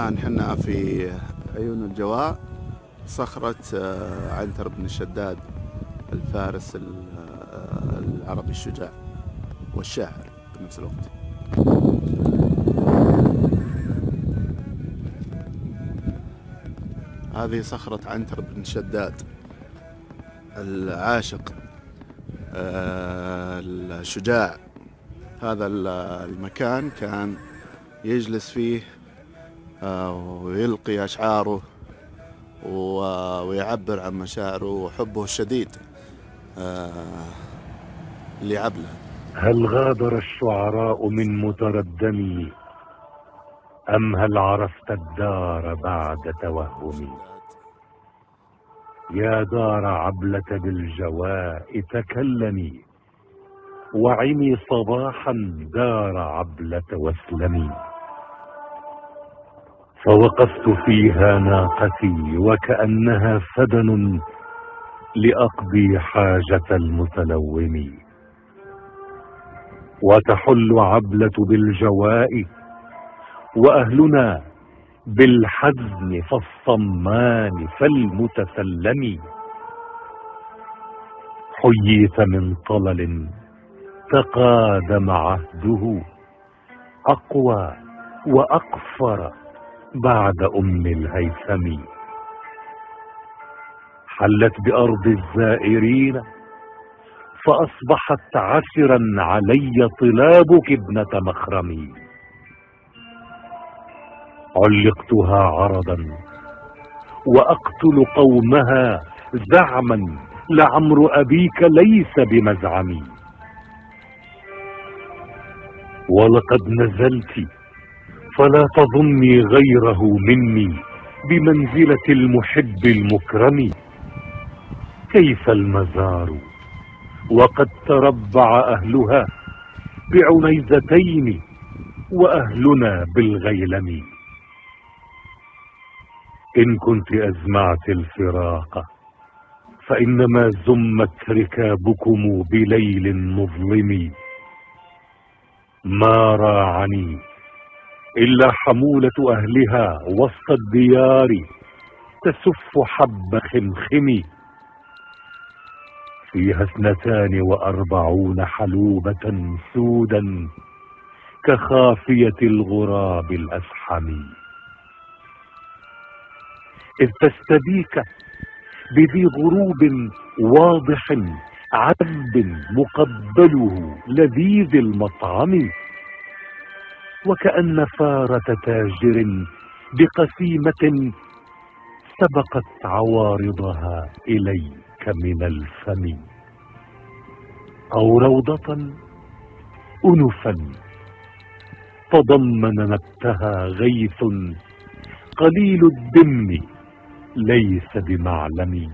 الآن حنا في عيون الجواء صخرة آه، عنتر بن الشداد الفارس ال- آه، العربي الشجاع والشاعر بنفس الوقت. هذه صخرة عنتر بن شداد العاشق آه، الشجاع. هذا ال- المكان كان يجلس فيه ويلقي أشعاره ويعبر عن مشاعره وحبه الشديد آه، لعبله هل غادر الشعراء من متردمي أم هل عرفت الدار بعد توهمي؟ يا دار عبلة بالجواء تكلمي وعمي صباحا دار عبلة واسلمي. فوقفت فيها ناقتي وكأنها فدن لأقضي حاجة المتلوم. وتحل عبلة بالجواء وأهلنا بالحزن فالصمان فالمتسلم. حييت من طلل تقادم عهده أقوى وأقفر بعد أم الهيثم. حلت بأرض الزائرين فأصبحت عسرا علي طلابك ابنة مخرمي. علقتها عرضا وأقتل قومها زعما لعمر أبيك ليس بمزعمي. ولقد نزلت فلا تظني غيره مني بمنزلة المحب المكرم. كيف المزار؟ وقد تربع أهلها بعنيزتين وأهلنا بالغيلم. إن كنت أزمعت الفراق فإنما زمت ركابكم بليل مظلم. ما راعني إلا حمولة أهلها وسط الديار تسف حب خمخم. فيها اثنتان وأربعون حلوبة سودا كخافية الغراب الأسحم. إذ تستبيك بذي غروب واضح عذب مقبله لذيذ المطعم. وكأن فارة تاجر بقسيمة سبقت عوارضها إليك من الفم. أو روضة أنفا تضمن نبتها غيث قليل الدم ليس بمعلم.